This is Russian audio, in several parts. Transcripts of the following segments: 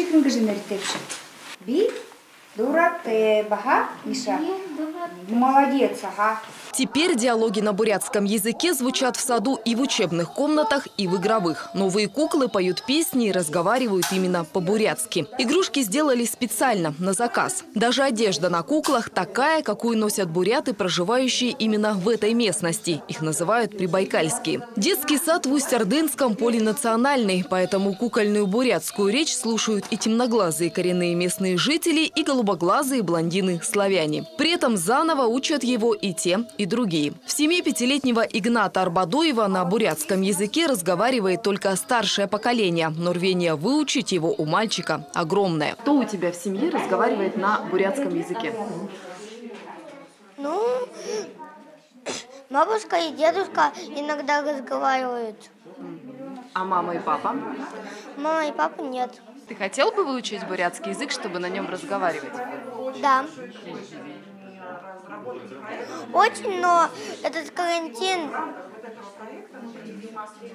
шикнің гаженеритепші. Би дурат, баха, Миша. Молодец, ага. Теперь диалоги на бурятском языке звучат в саду и в учебных комнатах, и в игровых. Новые куклы поют песни и разговаривают именно по-бурятски. Игрушки сделали специально, на заказ. Даже одежда на куклах такая, какую носят буряты, проживающие именно в этой местности. Их называют прибайкальские. Детский сад в Усть-Ордынском полинациональный, поэтому кукольную бурятскую речь слушают и темноглазые коренные местные жители, и голубоглазые блондины-славяне. При этом заново учат его и те, и другие. В семье пятилетнего Игната Арбадуева на бурятском языке разговаривает только старшее поколение, но рвение выучить его у мальчика огромное. Кто у тебя в семье разговаривает на бурятском языке? Ну, бабушка и дедушка иногда разговаривают. А мама и папа? Мама и папа нет. Ты хотел бы выучить бурятский язык, чтобы на нем разговаривать? Да. Очень, но этот карантин,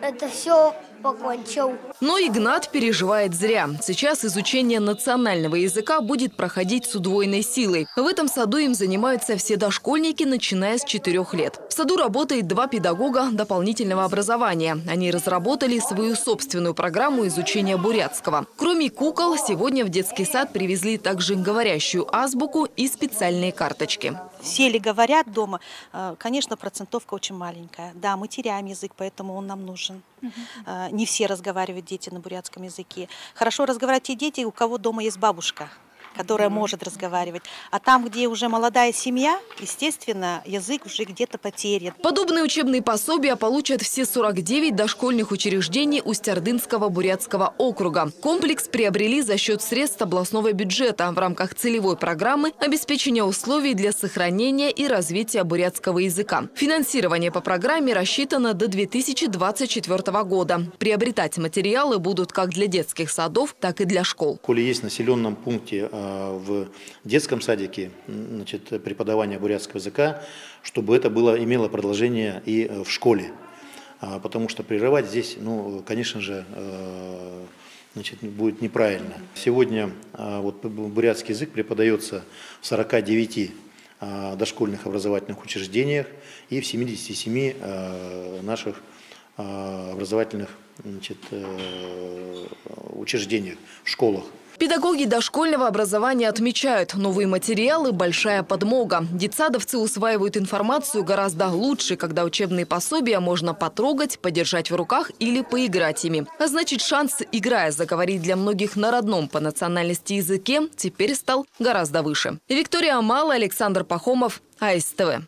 это все покончил. Но Игнат переживает зря. Сейчас изучение национального языка будет проходить с удвоенной силой. В этом саду им занимаются все дошкольники, начиная с четырех лет. В саду работает два педагога дополнительного образования. Они разработали свою собственную программу изучения бурятского. Кроме кукол, сегодня в детский сад привезли также говорящую азбуку и специальные карточки. Все ли говорят дома? Э, Конечно, процентовка очень маленькая. Да, мы теряем язык, поэтому он нам нужен. Э, Не все разговаривают дети на бурятском языке. Хорошо разговаривают те дети, у кого дома есть бабушка которая может разговаривать. А там, где уже молодая семья, естественно, язык уже где-то потерян. Подобные учебные пособия получат все 49 дошкольных учреждений Усть-Ордынского бурятского округа. Комплекс приобрели за счет средств областного бюджета в рамках целевой программы обеспечения условий для сохранения и развития бурятского языка. Финансирование по программе рассчитано до 2024 года. Приобретать материалы будут как для детских садов, так и для школ. Коли есть в населенном пункте э, в детском садике значит, преподавание бурятского языка, чтобы это было, имело продолжение и э, в школе. А, Потому что прерывать здесь, ну, конечно же, э, значит, будет неправильно. Сегодня а, вот бурятский язык преподается в 49 а, дошкольных образовательных учреждениях и в 77 а, наших образовательных значит, э, учреждениях, школах. Педагоги дошкольного образования отмечают, новые материалы – большая подмога. Детсадовцы усваивают информацию гораздо лучше, когда учебные пособия можно потрогать, подержать в руках или поиграть ими. А значит, шанс, играя, заговорить для многих на родном по национальности языке, теперь стал гораздо выше. Виктория Амала, Александр Пахомов, АСТВ.